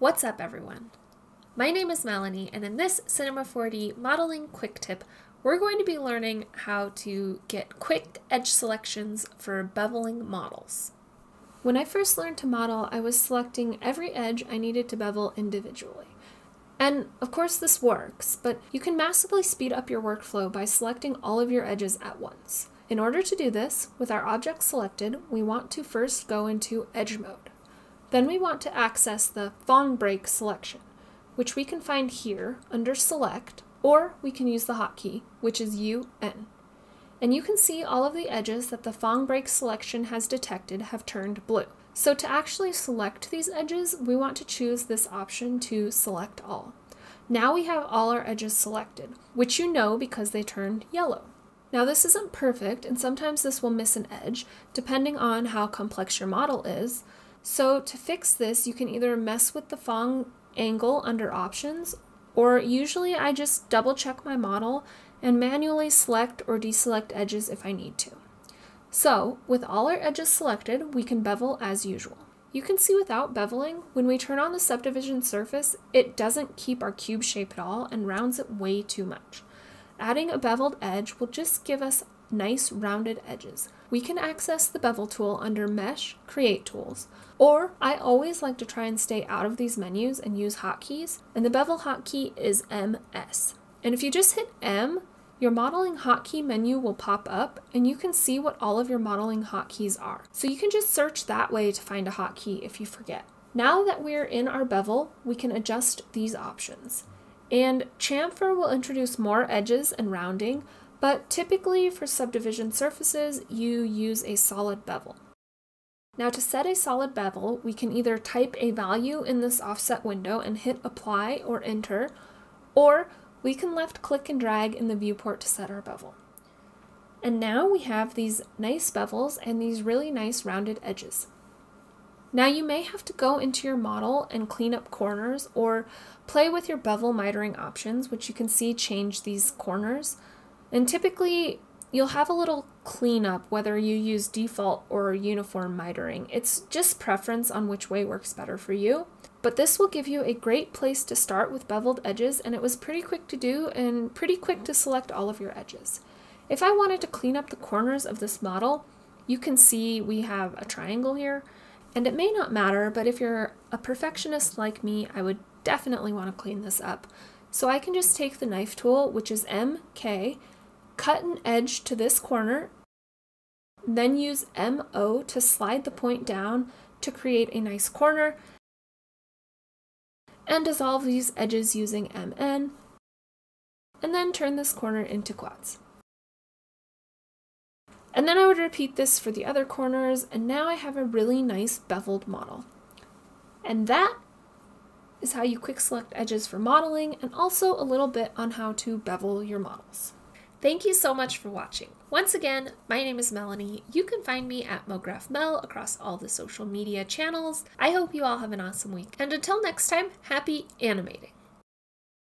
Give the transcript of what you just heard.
What's up everyone? My name is Melanie and in this Cinema 4D modeling quick tip, we're going to be learning how to get quick edge selections for beveling models. When I first learned to model, I was selecting every edge I needed to bevel individually. And of course this works, but you can massively speed up your workflow by selecting all of your edges at once. In order to do this, with our object selected, we want to first go into Edge Mode. Then we want to access the Phong Break selection, which we can find here under Select, or we can use the hotkey, which is UN. And you can see all of the edges that the Phong Break selection has detected have turned blue. So to actually select these edges, we want to choose this option to select all. Now we have all our edges selected, which you know because they turned yellow. Now this isn't perfect, and sometimes this will miss an edge, depending on how complex your model is. So to fix this, you can either mess with the Phong angle under options, or usually I just double check my model and manually select or deselect edges if I need to. So, with all our edges selected, we can bevel as usual. You can see without beveling, when we turn on the subdivision surface, it doesn't keep our cube shape at all and rounds it way too much. Adding a beveled edge will just give us nice rounded edges. We can access the bevel tool under Mesh, Create Tools, or I always like to try and stay out of these menus and use hotkeys, and the bevel hotkey is MS. And if you just hit M, your modeling hotkey menu will pop up and you can see what all of your modeling hotkeys are. So you can just search that way to find a hotkey if you forget. Now that we're in our bevel, we can adjust these options. And chamfer will introduce more edges and rounding, but typically for subdivision surfaces, you use a solid bevel. Now to set a solid bevel, we can either type a value in this offset window and hit apply or enter, or we can left click and drag in the viewport to set our bevel. And now we have these nice bevels and these really nice rounded edges. Now you may have to go into your model and clean up corners or play with your bevel mitering options, which you can see change these corners. And typically you'll have a little cleanup whether you use default or uniform mitering. It's just preference on which way works better for you. But this will give you a great place to start with beveled edges and it was pretty quick to do and pretty quick to select all of your edges. If I wanted to clean up the corners of this model, you can see we have a triangle here. And it may not matter, but if you're a perfectionist like me, I would definitely want to clean this up. So I can just take the knife tool, which is MK, cut an edge to this corner, then use MO to slide the point down to create a nice corner, and dissolve these edges using MN, and then turn this corner into quads. And then I would repeat this for the other corners, and now I have a really nice beveled model. And that is how you quick select edges for modeling, and also a little bit on how to bevel your models. Thank you so much for watching. Once again, my name is Melanie. You can find me at MoGraphMel across all the social media channels. I hope you all have an awesome week. And until next time, happy animating.